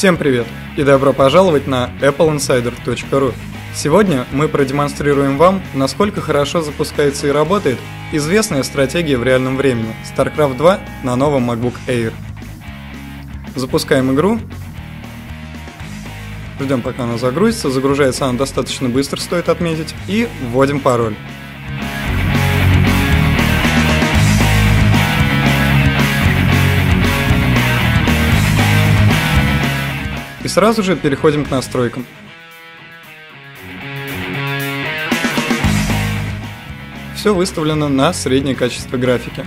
Всем привет и добро пожаловать на appleinsider.ru. Сегодня мы продемонстрируем вам, насколько хорошо запускается и работает известная стратегия в реальном времени StarCraft 2 на новом MacBook Air. Запускаем игру. Ждем пока она загрузится. Загружается она достаточно быстро, стоит отметить. И вводим пароль. Сразу же переходим к настройкам. Все выставлено на среднее качество графики.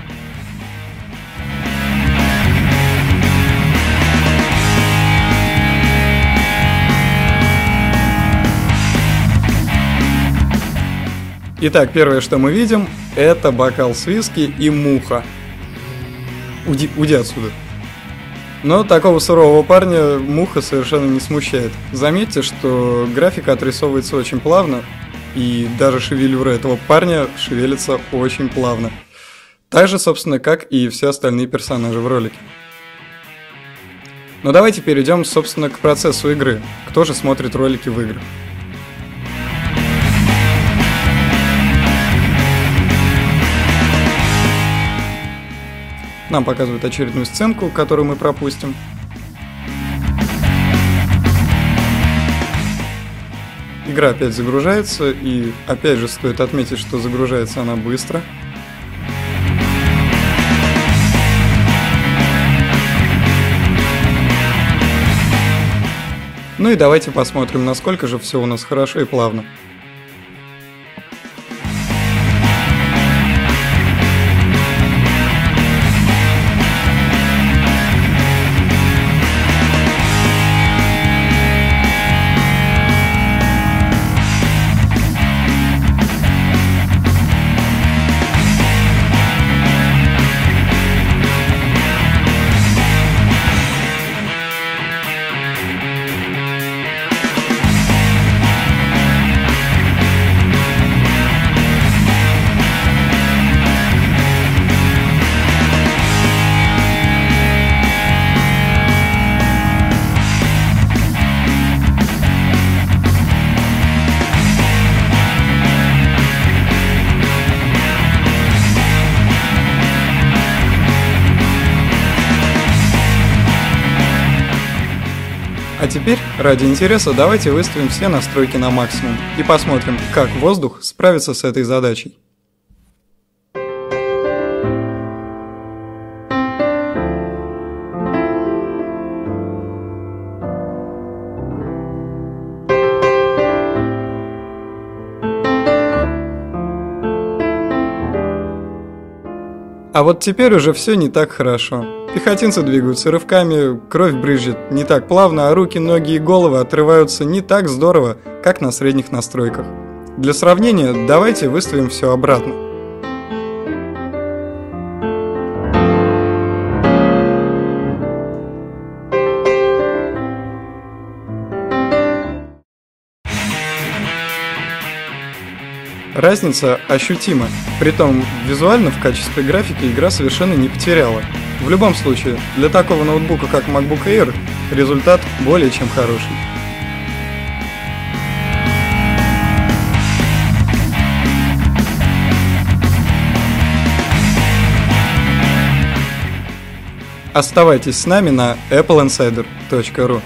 Итак, первое, что мы видим, это бокал с виски и муха. Уйди, уйди отсюда. Но такого сурового парня муха совершенно не смущает. Заметьте, что графика отрисовывается очень плавно, и даже шевелюра этого парня шевелится очень плавно. Так же, собственно, как и все остальные персонажи в ролике. Но давайте перейдем, собственно, к процессу игры. Кто же смотрит ролики в играх? Нам показывают очередную сценку, которую мы пропустим. Игра опять загружается, и опять же стоит отметить, что загружается она быстро. Ну и давайте посмотрим, насколько же все у нас хорошо и плавно. А теперь, ради интереса, давайте выставим все настройки на максимум и посмотрим, как воздух справится с этой задачей. А вот теперь уже все не так хорошо. Пехотинцы двигаются рывками, кровь брызжет не так плавно, а руки, ноги и головы отрываются не так здорово, как на средних настройках. Для сравнения, давайте выставим все обратно. Разница ощутима, притом визуально в качестве графики игра совершенно не потеряла. В любом случае, для такого ноутбука как MacBook Air результат более чем хороший. Оставайтесь с нами на appleinsider.ru